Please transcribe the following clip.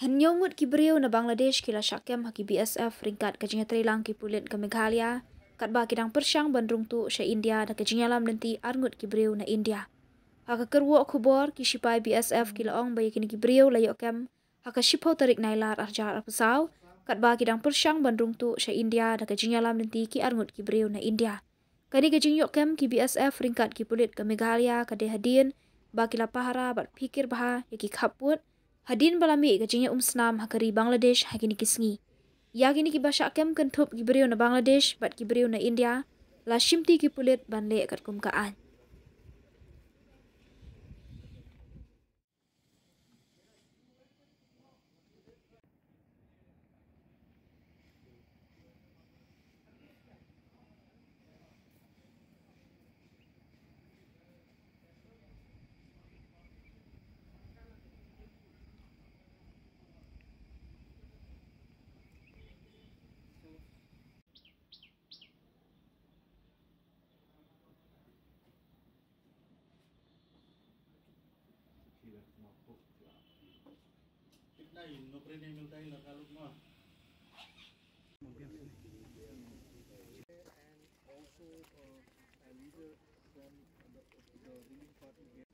Hanyongut ki beriau na Bangladesh kila syakem haki BSF ringkat kajinya Trilang ki pulit ke Meghalaya kat ba kidang persyang bandrung tu sya India da kajinya lam nanti arngut ki beriau na India. Haka kerwo kubor ki sipai BSF kila ong bayi kini ki beriau layok kem haka shipau tarik nailar arjar arpasau kat ba kidang persyang bandrung tu sya India da kajinya lam nanti ki arngut ki beriau na India. Kadi kajing yok kem ki BSF ringkat ki pulit ke Meghalaya kade hadin ba kila pahara bat pikir baha yaki kaput Hadin balami ke jingnya umsnam hakari Bangladesh hakini kisngi. Ya kini ki basha kem kentup ki na Bangladesh bat ki na India. La shimti ki pulit ban le kat kumkaan. रखना खूब कितना नौकरी नहीं मिलता है लड़का लोग में And also uh, a leader from the, the ruling party.